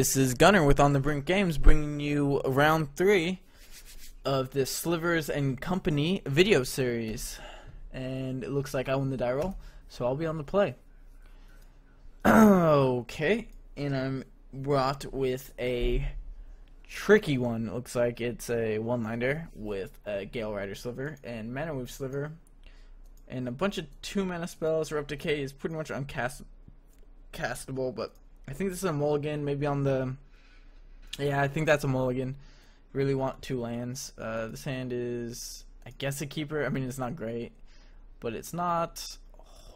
This is Gunner with On the Brink Games bringing you round three of the Slivers and Company video series. And it looks like I won the die roll, so I'll be on the play. okay, and I'm brought with a tricky one. It looks like it's a one-liner with a Gale Rider Sliver and Mana Weft Sliver. And a bunch of two mana spells. Abrupt Decay is pretty much uncastable, but I think this is a mulligan, maybe on the... Yeah, I think that's a mulligan. Really want two lands. Uh, this hand is, I guess, a keeper. I mean, it's not great, but it's not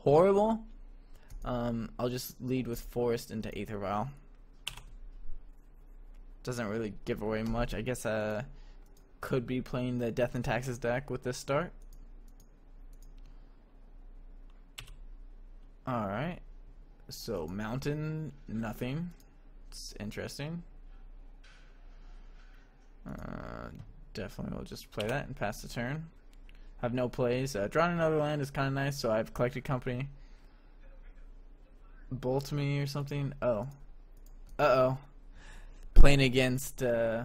horrible. Um, I'll just lead with Forest into Aether Vial. Doesn't really give away much. I guess uh, could be playing the Death and Taxes deck with this start. Alright. So mountain, nothing. It's interesting. Uh, definitely will just play that and pass the turn. Have no plays. Uh, drawing another land is kind of nice, so I've collected company. Bolt me or something. Oh. Uh-oh. Playing against uh,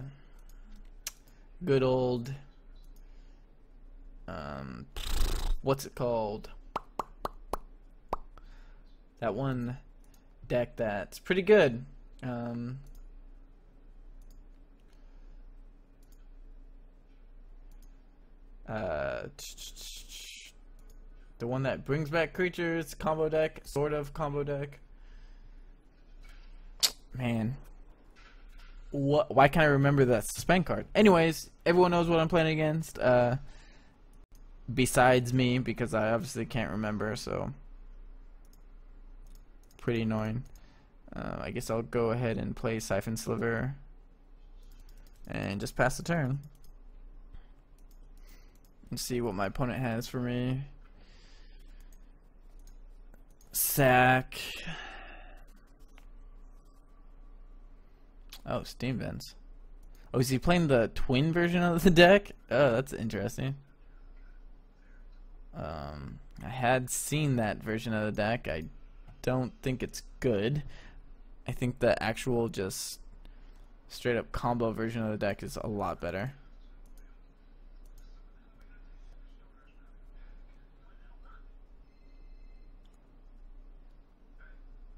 good old... Um, what's it called? That one deck that's pretty good. Um, uh, the one that brings back creatures combo deck, sort of combo deck. Man, what? Why can't I remember that suspend card? Anyways, everyone knows what I'm playing against. Uh, besides me, because I obviously can't remember. So pretty annoying. Uh, I guess I'll go ahead and play Siphon Sliver and just pass the turn. And see what my opponent has for me. Sack. Oh, Steam Vents. Oh, is he playing the twin version of the deck? Oh, that's interesting. Um, I had seen that version of the deck. I don't think it's good. I think the actual just straight up combo version of the deck is a lot better.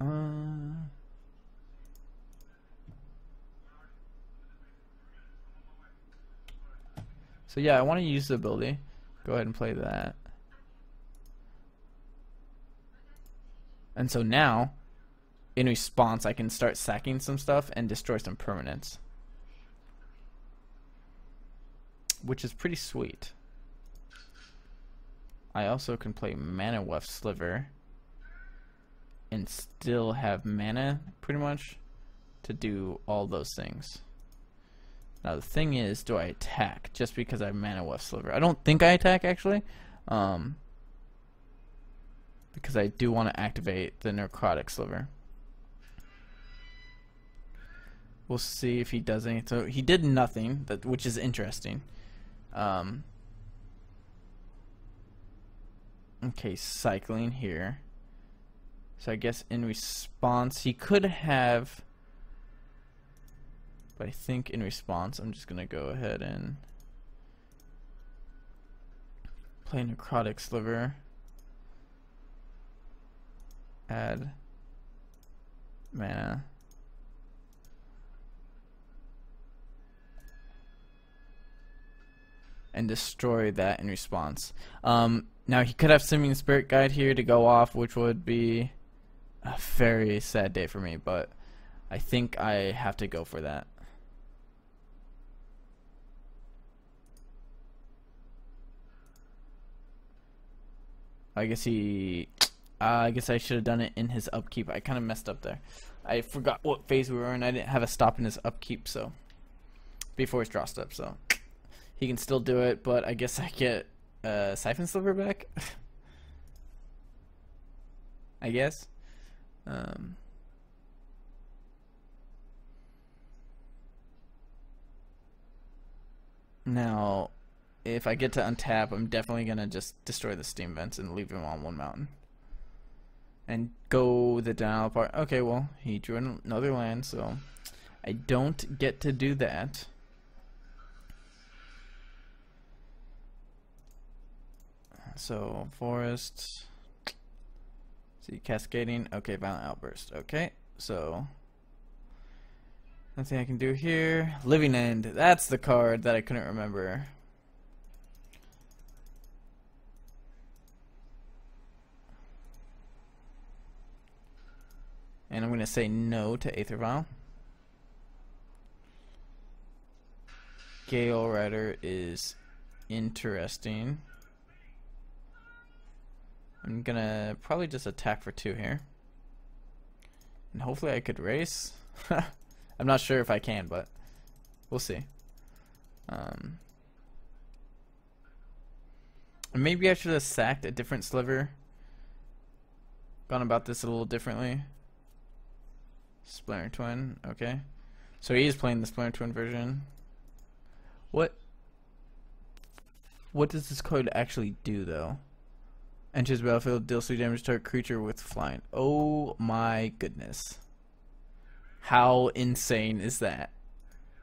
Uh, so yeah, I want to use the ability. Go ahead and play that. And so now, in response, I can start sacking some stuff and destroy some permanents. Which is pretty sweet. I also can play Mana Weft Sliver and still have mana, pretty much, to do all those things. Now the thing is, do I attack just because I have Mana Weft Sliver? I don't think I attack, actually. Um, because I do want to activate the necrotic sliver. We'll see if he does anything. So he did nothing, that which is interesting. Um, okay, cycling here. So I guess in response, he could have. But I think in response, I'm just gonna go ahead and play necrotic sliver add mana and destroy that in response. Um, now he could have Simian Spirit Guide here to go off, which would be a very sad day for me, but I think I have to go for that. I guess he uh, I guess I should have done it in his upkeep. I kind of messed up there. I forgot what phase we were in. I didn't have a stop in his upkeep, so before his draw step, so he can still do it. But I guess I get uh, Siphon Sliver back. I guess. Um, now, if I get to untap, I'm definitely gonna just destroy the steam vents and leave him on one mountain and go the denial part. Okay, well, he drew another land, so I don't get to do that. So, forest. See, cascading. Okay, violent outburst. Okay, so. Nothing I can do here. Living End. That's the card that I couldn't remember. And I'm going to say no to Aether Vial. Gale Rider is interesting. I'm gonna probably just attack for two here. And hopefully I could race. I'm not sure if I can, but we'll see. Um, maybe I should have sacked a different sliver. Gone about this a little differently. Splinter Twin, okay. So he is playing the Splinter Twin version. What? What does this card actually do, though? Enters battlefield, deals 3 damage to a creature with flying. Oh my goodness. How insane is that?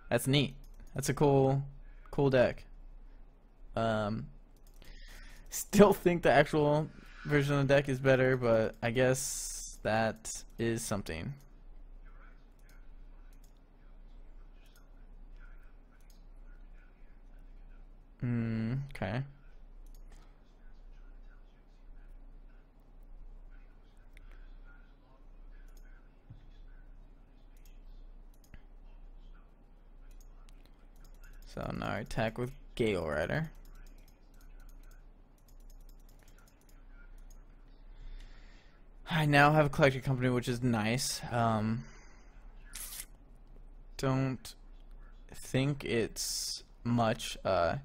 That's neat. That's a cool, cool deck. Um, still think the actual version of the deck is better, but I guess that is something. Mm, okay. So now I attack with Gale Rider. I now have a collected company, which is nice. Um, don't think it's much uh,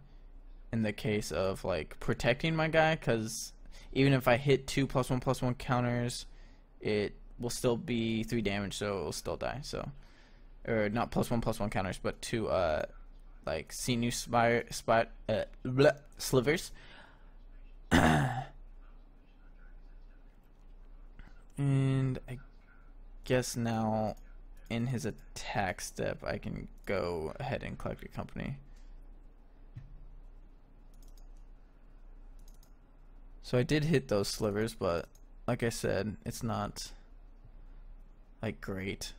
in the case of like protecting my guy, because even if I hit two plus one plus one counters, it will still be three damage, so it will still die. So, or not plus one plus one counters, but two uh like sinew spire spot uh, bleh, slivers. and I guess now in his attack step I can go ahead and collect a company. So I did hit those slivers, but like I said, it's not like great.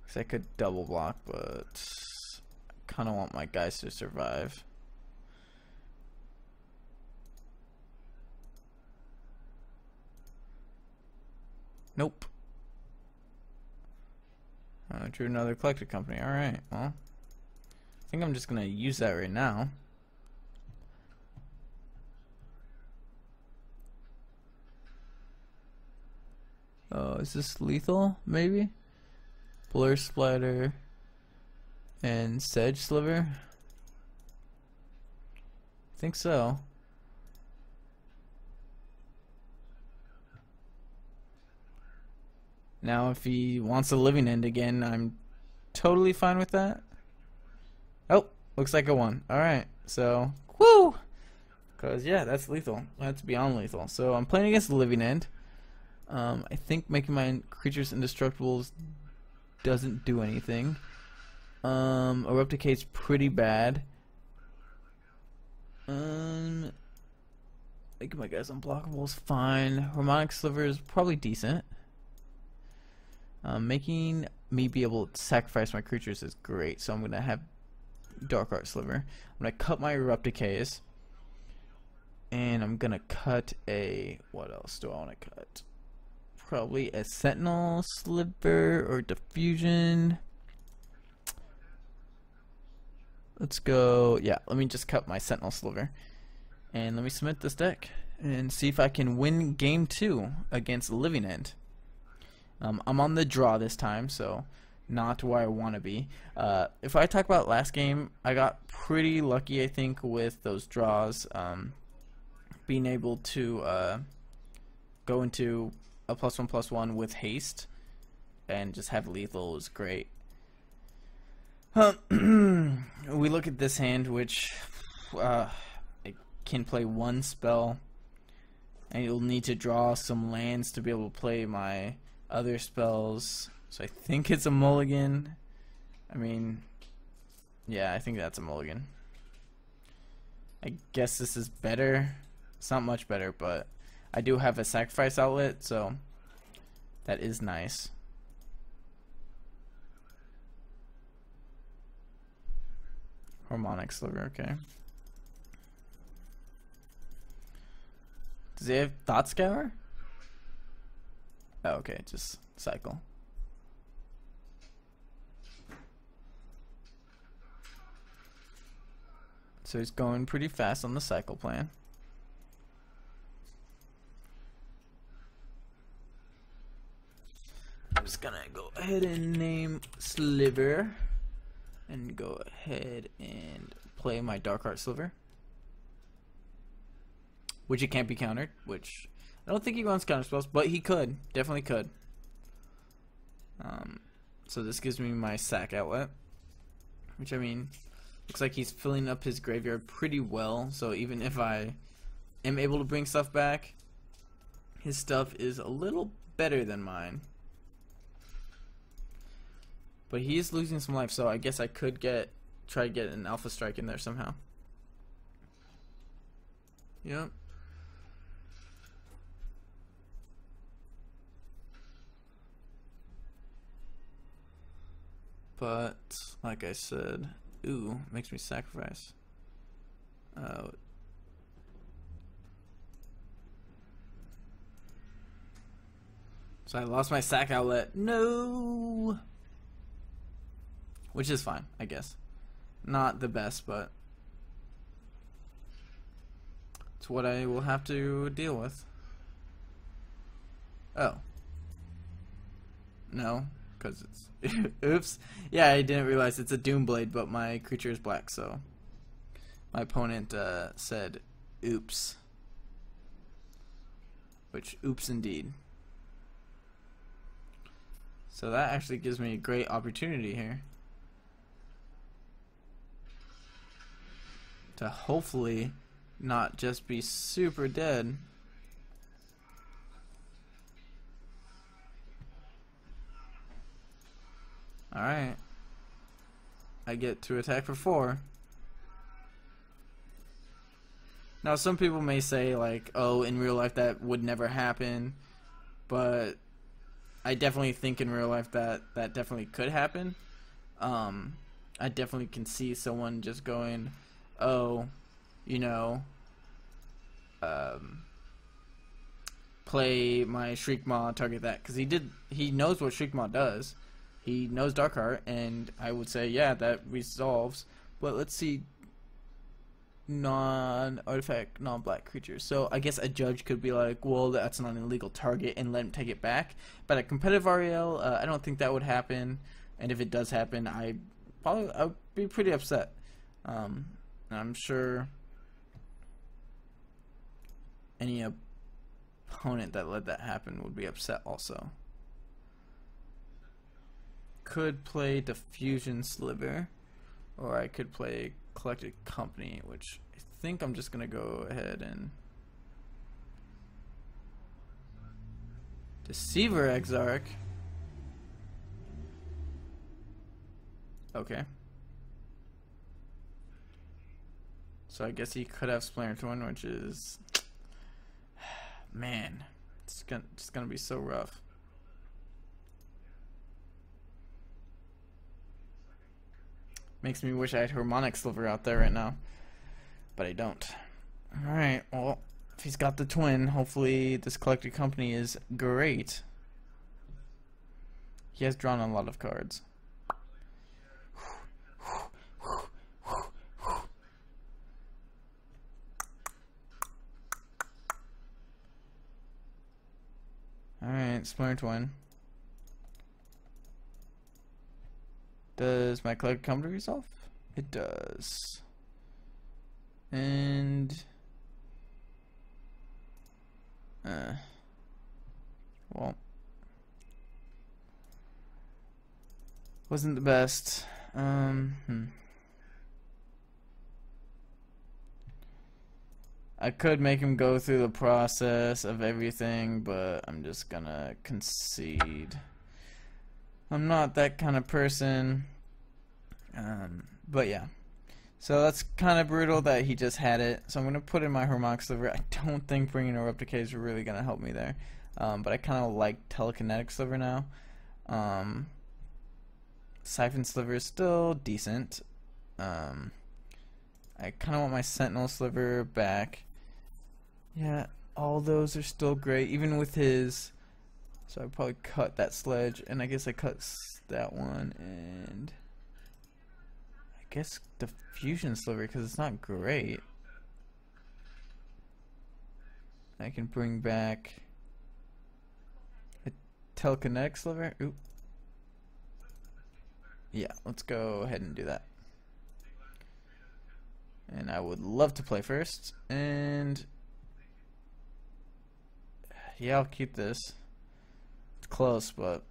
Because I could double block, but I kind of want my guys to survive. Nope. I drew another collected company. Alright, well. I think I'm just going to use that right now. Oh, is this lethal? Maybe? Blur Splatter, and Sedge Sliver? I think so. Now if he wants a living end again, I'm totally fine with that. Oh, looks like a one. Alright, so, woo! Because, yeah, that's lethal. That's beyond lethal. So I'm playing against the living end. Um, I think making my creatures indestructible doesn't do anything. Um, Abrupt Decay's pretty bad. Um, making my guys unblockable is fine. Harmonic Sliver is probably decent. Um, making me be able to sacrifice my creatures is great, so I'm going to have Darkheart Sliver. I'm going to cut my Abrupt Decays. And I'm going to cut a... What else do I want to cut? Probably a Sentinel Sliver or Diffusion. Let's go, yeah, let me just cut my Sentinel Sliver. And let me submit this deck and see if I can win game two against Living End. Um, I'm on the draw this time, so not where I want to be. Uh, if I talk about last game, I got pretty lucky, I think, with those draws. Um, being able to uh, go into a plus one plus one with haste and just have lethal is great. we look at this hand, which uh, it can play one spell, and you'll need to draw some lands to be able to play my other spells. So I think it's a mulligan. I mean, yeah, I think that's a mulligan. I guess this is better. It's not much better, but I do have a sacrifice outlet, so that is nice. Harmonic sliver, okay. Does he have thought scour? Oh, okay, just cycle. So he's going pretty fast on the cycle plan. I'm just gonna go ahead and name Sliver and go ahead and play my Dark Heart Sliver. Which it can't be countered, which I don't think he runs counter spells, but he could. Definitely could. Um, so this gives me my sack outlet. Which I mean, looks like he's filling up his graveyard pretty well. So even if I am able to bring stuff back, his stuff is a little better than mine. But he is losing some life, so I guess I could get try to get an alpha strike in there somehow. Yep. But like I said, ooh, makes me sacrifice. Uh, so I lost my sack outlet. No which is fine, I guess. Not the best, but it's what I will have to deal with. Oh. No, because it's... Oops. Yeah, I didn't realize it's a Doomblade, but my creature is black, so... My opponent uh, said, oops. Which, oops indeed. So that actually gives me a great opportunity here. To hopefully not just be super dead. Alright. I get to attack for four. Now, some people may say, like, oh, in real life that would never happen. But I definitely think in real life that that definitely could happen. Um, I definitely can see someone just going, oh, you know, um, play my Shriekmaw, target that because he did. He knows what Shriekmaw does. He knows Darkheart, and I would say, yeah, that resolves. But let's see, non-artifact, non-black creatures. So I guess a judge could be like, well, that's not an illegal target, and let him take it back. But a competitive REL, uh, I don't think that would happen. And if it does happen, I probably I would be pretty upset. Um, I'm sure any opponent that let that happen would be upset also. Could play Diffusion Sliver, or I could play Collected Company, which I think I'm just going to go ahead and Deceiver Exarch. Okay. So I guess he could have Splinter Twin, which is... Man, it's gonna, it's gonna be so rough. Makes me wish I had Harmonic Sliver out there right now. But I don't. Alright, well, if he's got the twin, hopefully this collected company is great. He has drawn a lot of cards. Alright, smart one. Does my collect come to resolve? It does. And uh well wasn't the best. Um hmm. I could make him go through the process of everything, but I'm just gonna concede. I'm not that kind of person. Um, but yeah. So that's kind of brutal that he just had it. So I'm going to put in my Harmonic Sliver. I don't think bringing Abrupt Decay is really going to help me there. Um, but I kind of like Telekinetic Sliver now. Um, Siphon Sliver is still decent. Um, I kind of want my Sentinel Sliver back. Yeah, all those are still great, even with his. So I probably cut that sledge, and I guess I cut that one, and I guess the fusion sliver because it's not great. I can bring back a telekinetic sliver. Oop. Yeah, let's go ahead and do that. And I would love to play first, and yeah, I'll keep this. It's close, but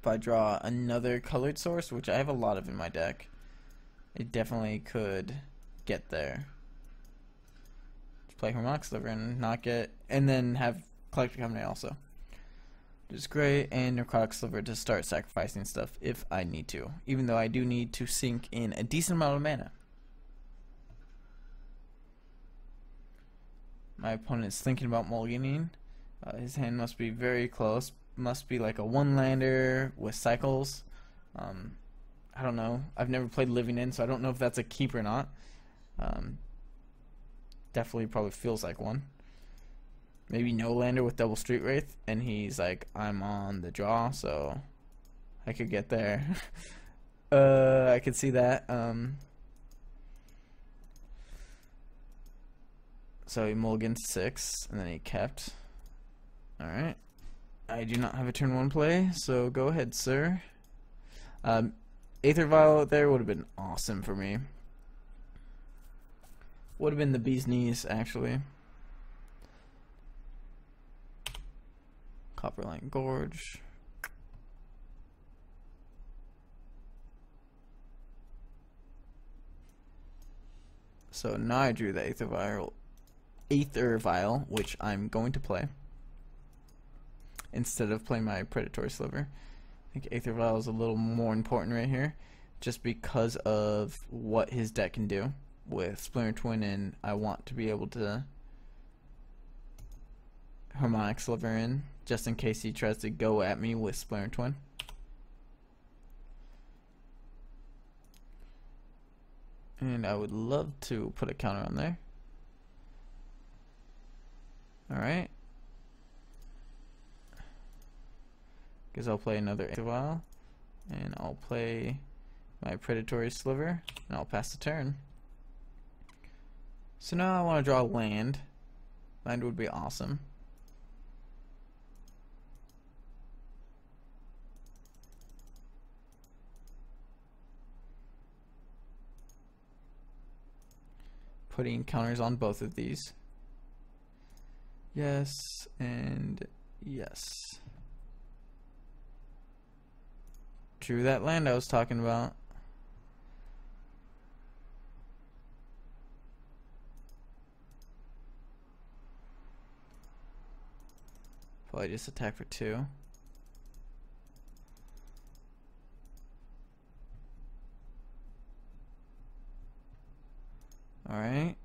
if I draw another colored source, which I have a lot of in my deck, it definitely could get there. Just play Harmonic Sliver and not get, and then have Collected Company also. Which is great, and Necrotic Sliver to start sacrificing stuff if I need to, even though I do need to sink in a decent amount of mana. My opponent's thinking about mulliganing. Uh, his hand must be very close. Must be like a one lander with cycles. Um, I don't know. I've never played Living End, so I don't know if that's a keep or not. Um, definitely probably feels like one. Maybe no lander with double Street Wraith, and he's like, I'm on the draw, so I could get there. uh, I could see that. Um, So he mulliganed six, and then he kept. Alright. I do not have a turn one play, so go ahead, sir. Um, Aether Vial there would have been awesome for me. Would have been the bee's knees, actually. Copperline Gorge. So now I drew the Aether Vial Aether Vial, which I'm going to play instead of playing my Predatory Sliver. I think Aether Vial is a little more important right here just because of what his deck can do with Splinter Twin and I want to be able to Harmonic Sliver in just in case he tries to go at me with Splinter Twin. And I would love to put a counter on there. Alright. Guess I'll play another Vial. And I'll play my Predatory Sliver. And I'll pass the turn. So now I want to draw land. Land would be awesome. Putting counters on both of these. Yes, and yes. Drew that land I was talking about. Probably just attack for two. Alright.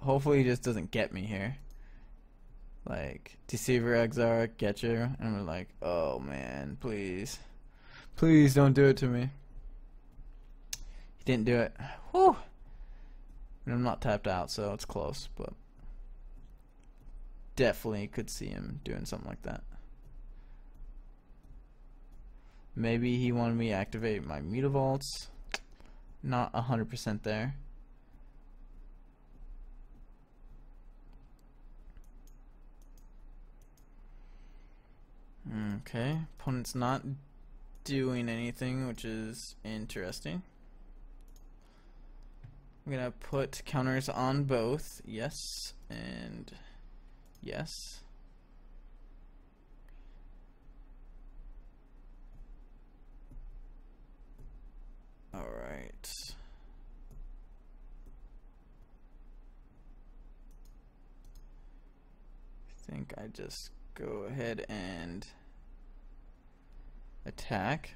Hopefully he just doesn't get me here like Deceiver Exarch, get you, and we're like, oh man, please, please don't do it to me. He didn't do it. Whew. And I'm not tapped out, so it's close, but definitely could see him doing something like that. Maybe he wanted me to activate my Mutavaults. Not 100% there. Okay, opponent's not doing anything, which is interesting. I'm gonna put counters on both, yes, and yes. Alright. I think I just go ahead and attack.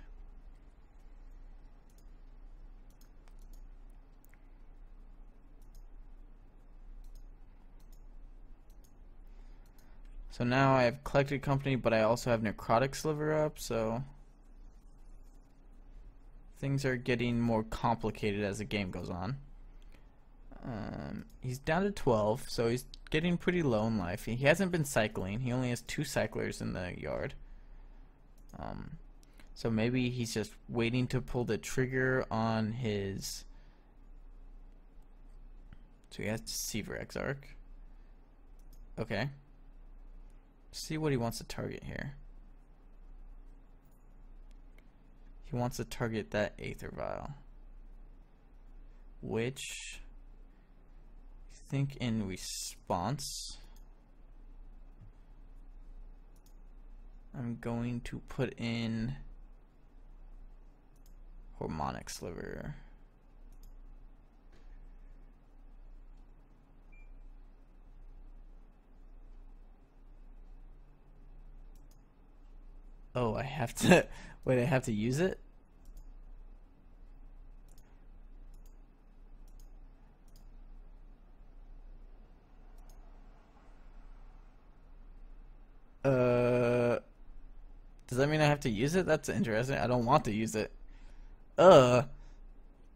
So now I have collected company, but I also have necrotic sliver up, so things are getting more complicated as the game goes on. Um, he's down to 12, so he's getting pretty low in life. He hasn't been cycling. He only has two cyclers in the yard. Um, so maybe he's just waiting to pull the trigger on his... So he has Deceiver Exarch. Okay see what he wants to target here. He wants to target that Aether Vial. Which, I think in response, I'm going to put in Harmonic Sliver. Oh, I have to... Wait, I have to use it? Uh... Does that mean I have to use it? That's interesting. I don't want to use it. Ugh.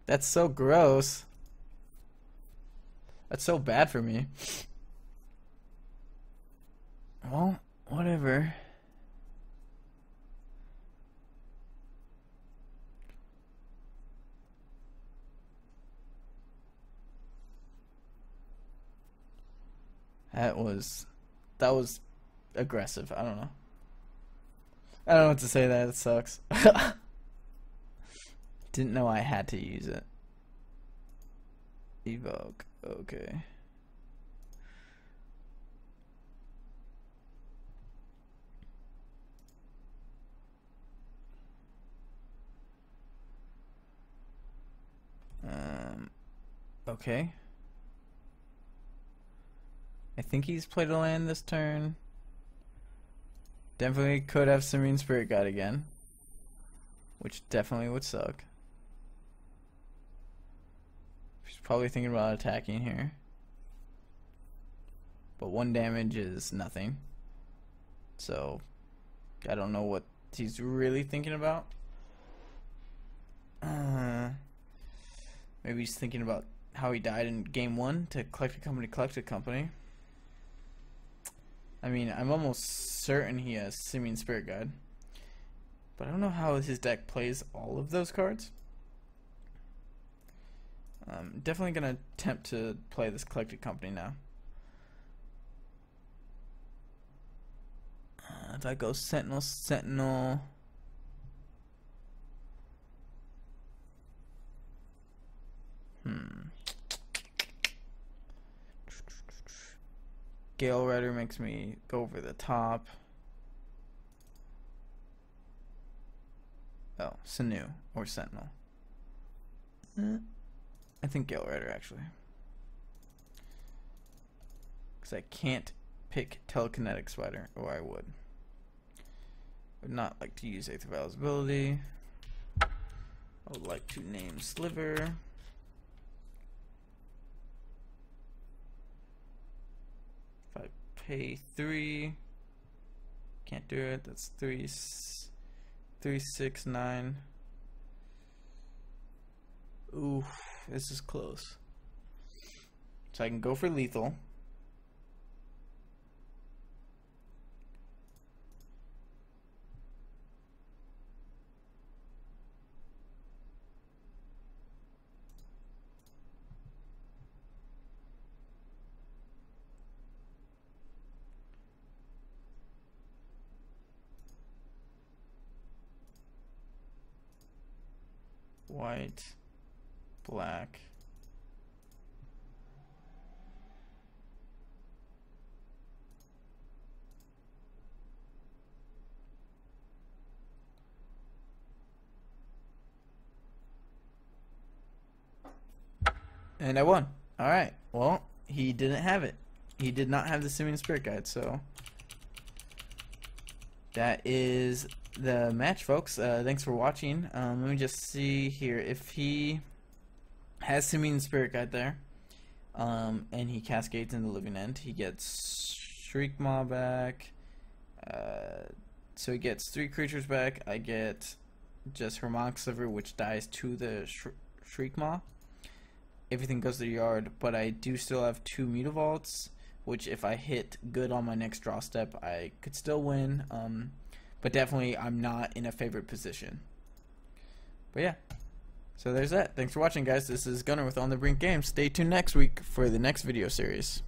That's so gross. That's so bad for me. Well, whatever. That was that was aggressive. I don't know. I don't know what to say that it sucks. Didn't know I had to use it. Evoke. Okay. Um okay. I think he's played a land this turn. Definitely could have Simian Spirit Guide again. Which definitely would suck. Probably thinking about attacking here. But one damage is nothing. So, I don't know what he's really thinking about. Uh, maybe he's thinking about how he died in game one to collect a company, collect a company. I mean, I'm almost certain he has Simian Spirit Guide. But I don't know how his deck plays all of those cards. I'm definitely going to attempt to play this Collected Company now. Uh, if I go Sentinel, Sentinel... Hmm. Gale Rider makes me go over the top. Oh, Sinew or Sentinel. Mm. I think Gale Rider actually. Because I can't pick Telekinetic Spider, or I would. Would not like to use Aether Vial's ability. I would like to name Sliver. If I pay three. Can't do it. That's three, three, six, nine. Oof, this is close. So I can go for lethal. white, black. And I won. Alright. Well, he didn't have it. He did not have the Simian Spirit Guide, so... That is the match, folks. Uh, thanks for watching. Um, let me just see here. If he has Simian Spirit Guide there, um, and he cascades in the Living End, he gets Shriekmaw back. Uh, so he gets three creatures back. I get just Harmonic Sliver, which dies to the sh- Shriekmaw. Everything goes to the yard, but I do still have two Mutavaults, which if I hit good on my next draw step, I could still win. Um, but definitely, I'm not in a favorite position. But yeah. So there's that. Thanks for watching, guys. This is Gunner with On the Brink Games. Stay tuned next week for the next video series.